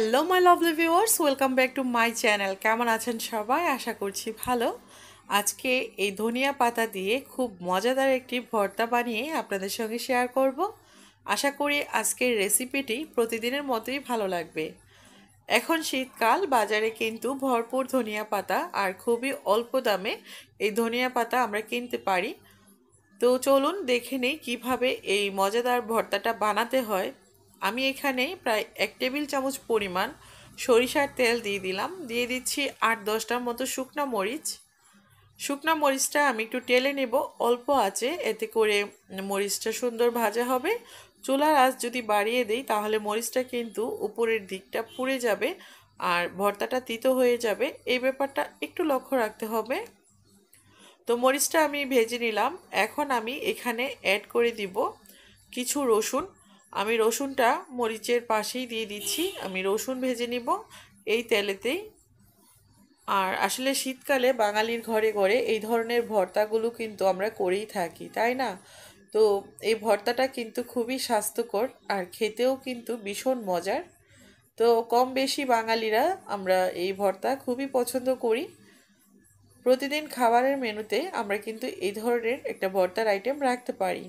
Hello my lovely viewers welcome back to my channel কেমন আছেন সবাই? আশা করছি ভালো। আজকে এই ধনিয়া পাতা দিয়ে খুব মজাদার একটি ভর্তা বানিয়ে আপনাদের সঙ্গে শেয়ার করব। আশা করি আজকের রেসিপিটি প্রতিদিনের মতোই ভালো লাগবে। এখন শীতকাল, বাজারে কিন্তু ভরপুর ধনিয়া পাতা আর খুবই অল্প দামে এই ধনিয়া পাতা আমরা কিনতে পারি। তো চলুন দেখে নেই কীভাবে এই মজাদার ভর্তাটা বানাতে হয়। আমি এখানে প্রায় এক টেবিল চামচ পরিমাণ সরিষার তেল দিয়ে দিলাম। দিয়ে দিচ্ছি আট দশটার মতো শুকনা মরিচ। শুকনা মরিচটা আমি একটু টেলে নেব। অল্প আছে, এতে করে মরিচটা সুন্দর ভাজা হবে। চুলার আঁচ যদি বাড়িয়ে দিই, তাহলে মরিচটা কিন্তু উপরের দিকটা পুড়ে যাবে আর ভর্তাটা তিতো হয়ে যাবে। এই ব্যাপারটা একটু লক্ষ্য রাখতে হবে। তো মরিচটা আমি ভেজে নিলাম। এখন আমি এখানে অ্যাড করে দিব কিছু রসুন। আমি রসুনটা মরিচের পাশেই দিয়ে দিচ্ছি। আমি রসুন ভেজে নিব এই তেলেতেই। আর আসলে শীতকালে বাঙালির ঘরে ঘরে এই ধরনের ভর্তাগুলো কিন্তু আমরা করেই থাকি, তাই না? তো এই ভর্তাটা কিন্তু খুবই স্বাস্থ্যকর আর খেতেও কিন্তু ভীষণ মজার। তো কম বেশি বাঙালিরা আমরা এই ভর্তা খুবই পছন্দ করি। প্রতিদিন খাবারের মেনুতে আমরা কিন্তু এই ধরনের একটা ভর্তার আইটেম রাখতে পারি।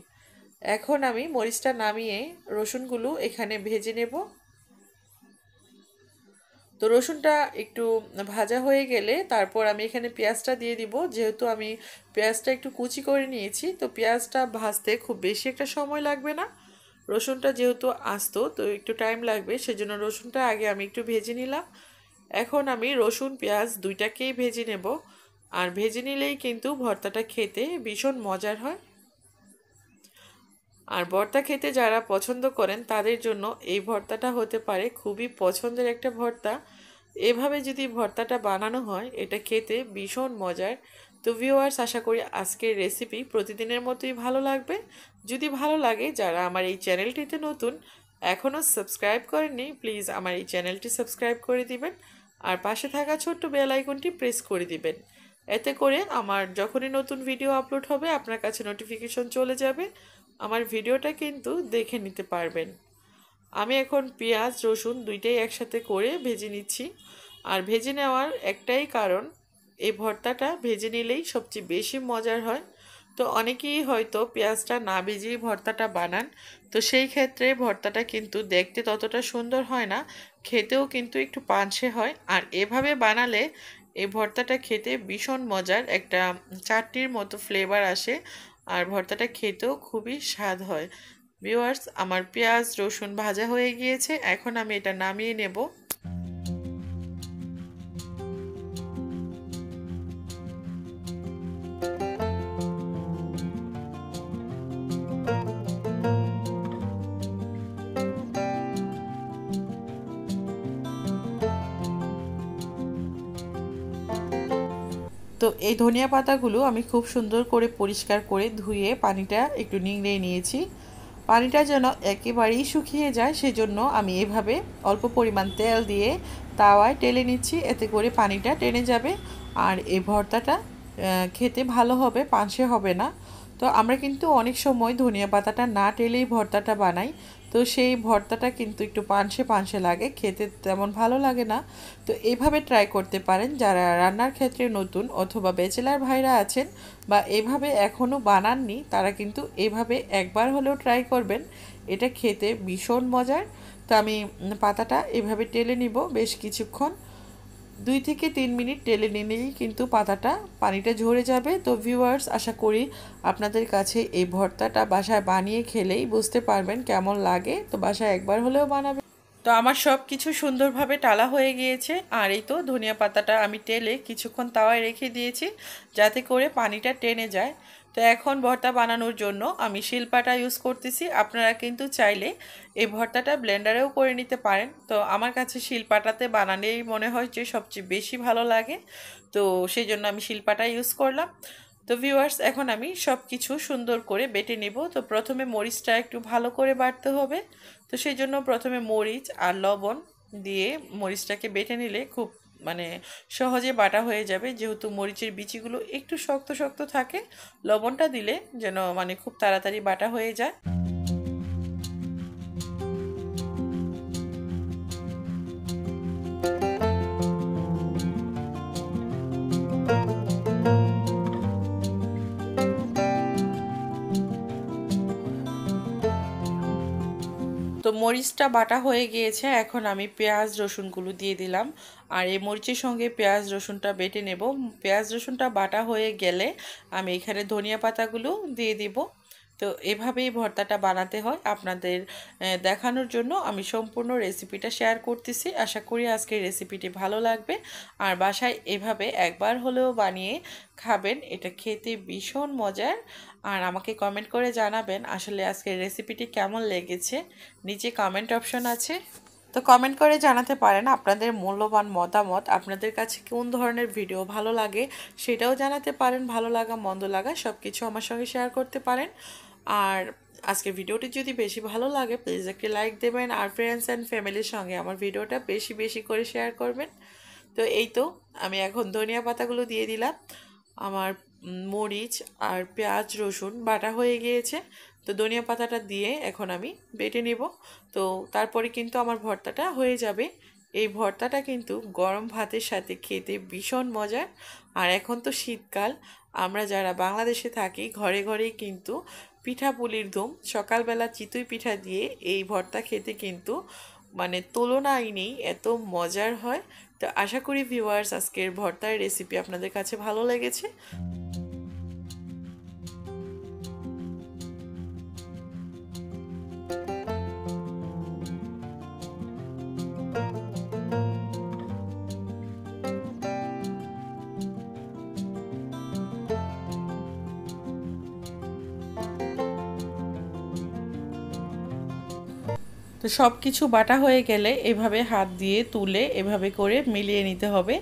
এখন আমি মরিচটা নামিয়ে রসুনগুলো এখানে ভেজে নেব। তো রসুনটা একটু ভাজা হয়ে গেলে তারপর আমি এখানে পেঁয়াজটা দিয়ে দিব। যেহেতু আমি পেঁয়াজটা একটু কুচি করে নিয়েছি, তো পেঁয়াজটা ভাজতে খুব বেশি একটা সময় লাগবে না। রসুনটা যেহেতু আসতো, তো একটু টাইম লাগবে, সেজন্য রসুনটা আগে আমি একটু ভেজে নিলাম। এখন আমি রসুন, পেঁয়াজ দুইটাকেই ভেজে নেব। আর ভেজে নিলেই কিন্তু ভর্তাটা খেতে ভীষণ মজার হয়। আর ভর্তা খেতে যারা পছন্দ করেন, তাদের জন্য এই ভর্তাটা হতে পারে খুবই পছন্দের একটা ভর্তা। এভাবে যদি ভর্তাটা বানানো হয়, এটা খেতে ভীষণ মজার। তো ভিউয়ার্স আশা করি আজকের রেসিপি প্রতিদিনের মতোই ভালো লাগবে। যদি ভালো লাগে, যারা আমার এই চ্যানেলটিতে নতুন এখনও সাবস্ক্রাইব করেননি প্লিজ আমার এই চ্যানেলটি সাবস্ক্রাইব করে দিবেন। আর পাশে থাকা ছোট্ট বেল আইকনটি প্রেস করে দিবেন। এতে করে আমার যখনই নতুন ভিডিও আপলোড হবে, আপনার কাছে নোটিফিকেশন চলে যাবে। আমার ভিডিওটা কিন্তু দেখে নিতে পারবেন। আমি এখন পেঁয়াজ, রসুন দুইটাই একসাথে করে ভেজে নিচ্ছি। আর ভেজে নেওয়ার একটাই কারণ, এই ভর্তাটা ভেজে নিলেই সবচেয়ে বেশি মজার হয়। তো অনেকেই হয়তো পেঁয়াজটা না ভেজেই ভর্তাটা বানান, তো সেই ক্ষেত্রে ভর্তাটা কিন্তু দেখতে ততটা সুন্দর হয় না, খেতেও কিন্তু একটু পানসে হয়। আর এভাবে বানালে এই ভর্তাটা খেতে ভীষণ মজার একটা চাটনির মতো ফ্লেভার আসে। আর ভর্তাটা খেতেও খুবই স্বাদ হয়। ভিওয়ার্স আমার পেঁয়াজ, রসুন ভাজা হয়ে গিয়েছে। এখন আমি এটা নামিয়ে নেব। তো এই ধনিয়া পাতাগুলো আমি খুব সুন্দর করে পরিষ্কার করে ধুয়ে পানিটা একটু নিংড়ে নিয়েছি। পানিটা যেন একেবারেই শুকিয়ে যায়, সেজন্য আমি এভাবে অল্প পরিমাণ তেল দিয়ে তাওয়ায় টেলে নিচ্ছি, এতে করে পানিটা টেনে যাবে। আর এই ভর্তাটা খেতে ভালো হবে পাঁচে হবে না। তো আমরা কিন্তু অনেক সময় ধনিয়া পাতাটা না টেলেই ভর্তাটা বানাই। তো সেই ভর্তাটা কিন্তু একটু পানসে পানসে লাগে, খেতে তেমন ভালো লাগে না। তো এভাবে ট্রাই করতে পারেন যারা রান্নার ক্ষেত্রে নতুন অথবা বেচেলার ভাইরা আছেন বা এভাবে এখনও বানাননি, তারা কিন্তু এভাবে একবার হলেও ট্রাই করবেন। এটা খেতে ভীষণ মজার। তো আমি পাতাটা এভাবে টেলে নিব বেশ কিছুক্ষণ। দুই থেকে তিন মিনিট টেলে নিলেই কিন্তু পাতাটা, পানিটা ঝরে যাবে। তো ভিউয়ার্স আশা করি আপনাদের কাছে এই ভর্তাটা বাসায় বানিয়ে খেলেই বুঝতে পারবেন কেমন লাগে। তো বাসায় একবার হলেও বানাবে তো আমার সব কিছু সুন্দরভাবে টালা হয়ে গিয়েছে। আর এই তো ধনিয়া পাতাটা আমি টেলে কিছুক্ষণ তাওয়ায় রেখে দিয়েছি যাতে করে পানিটা টেনে যায়। তো এখন ভর্তা বানানোর জন্য আমি শিলপাটা ইউজ করতেছি। আপনারা কিন্তু চাইলে এই ভর্তাটা ব্লেন্ডারেও করে নিতে পারেন। তো আমার কাছে শিলপাটাতে বানালেই মনে হয় যে সবচেয়ে বেশি ভালো লাগে। তো সেই জন্য আমি শিল্পাটা ইউজ করলাম। তো ভিউয়ার্স এখন আমি সব কিছু সুন্দর করে বেটে নেব। তো প্রথমে মরিচটা একটু ভালো করে বাটতে হবে। তো সেই জন্য প্রথমে মরিচ আর লবণ দিয়ে মরিচটাকে বেটে নিলে খুব মানে সহজে বাটা হয়ে যাবে। যেহেতু মরিচের বিচিগুলো একটু শক্ত শক্ত থাকে, লবণটা দিলে যেন মানে খুব তাড়াতাড়ি বাটা হয়ে যায়। মরিচটা বাটা হয়ে গিয়েছে, এখন আমি পেঁয়াজ, রসুনগুলো দিয়ে দিলাম। আর এই মরিচের সঙ্গে পেঁয়াজ, রসুনটা বেটে নেব। পেঁয়াজ, রসুনটা বাটা হয়ে গেলে আমি এখানে ধনিয়া পাতাগুলো দিয়ে দিব। তো এভাবেই ভর্তাটা বানাতে হয় আপনাদের দেখানোর জন্য। আমি সম্পূর্ণ রেসিপিটা শেয়ার করতেছি। আশা করি আজকের রেসিপিটি ভালো লাগবে। আর বাসায় এভাবে একবার হলেও বানিয়ে খাবেন, এটা খেতে ভীষণ মজার। আর আমাকে কমেন্ট করে জানাবেন আসলে আজকের রেসিপিটি কেমন লেগেছে। নিচে কমেন্ট অপশন আছে। তো কমেন্ট করে জানাতে পারেন আপনাদের মূল্যবান মতামত, আপনাদের কাছে কোন ধরনের ভিডিও ভালো লাগে সেটাও জানাতে পারেন, ভালো লাগা, মন্দ লাগা সব কিছু আমার সঙ্গে শেয়ার করতে পারেন। আর আজকের ভিডিওটি যদি বেশি ভালো লাগে প্লিজ একটি লাইক দেবেন আর ফ্রেন্ডস অ্যান্ড ফ্যামিলির সঙ্গে আমার ভিডিওটা বেশি বেশি করে শেয়ার করবেন। তো এই তো, আমি এখন ধনিয়া পাতাগুলো দিয়ে দিলাম। আমার মরিচ আর পেঁয়াজ, রসুন বাটা হয়ে গিয়েছে। তো ধনিয়া পাতাটা দিয়ে এখন আমি বেটে নেব। তো তারপরে কিন্তু আমার ভর্তাটা হয়ে যাবে। এই ভর্তাটা কিন্তু গরম ভাতের সাথে খেতে ভীষণ মজার। আর এখন তো শীতকাল, আমরা যারা বাংলাদেশে থাকি, ঘরে ঘরেই কিন্তু পিঠা পুলির ধুম সকালবেলা চিতই পিঠা দিয়ে এই ভর্তা খেতে কিন্তু মানে তুলনাই নেই, এত মজার হয়। তো আশা করি ভিউয়ার্স আজকের ভর্তার রেসিপি আপনাদের কাছে ভালো লেগেছে। তো সব কিছু বাটা হয়ে গেলে এভাবে হাত দিয়ে তুলে এভাবে করে মিলিয়ে নিতে হবে।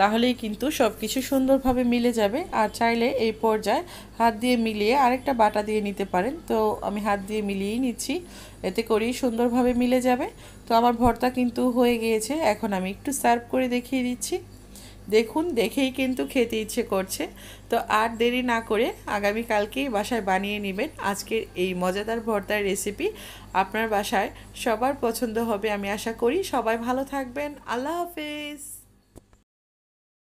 তাহলেই কিন্তু সব কিছু সুন্দরভাবে মিলে যাবে। আর চাইলে এই পর্যায়ে হাত দিয়ে মিলিয়ে আরেকটা বাটা দিয়ে নিতে পারেন। তো আমি হাত দিয়ে মিলিয়েই নিচ্ছি। এতে করেই সুন্দরভাবে মিলে যাবে। তো আমার ভর্তা কিন্তু হয়ে গিয়েছে। এখন আমি একটু সার্ভ করে দেখিয়ে দিচ্ছি। দেখুন, দেখেই কিন্তু খেতে ইচ্ছে করছে। তো আর দেরি না করে আগামীকালকেই বাসায় বানিয়ে নেবেন আজকের এই মজাদার ভর্তার রেসিপি আপনার বাসায় সবার পছন্দ হবে আমি আশা করি। সবাই ভালো থাকবেন। আল্লাহ হাফেজ।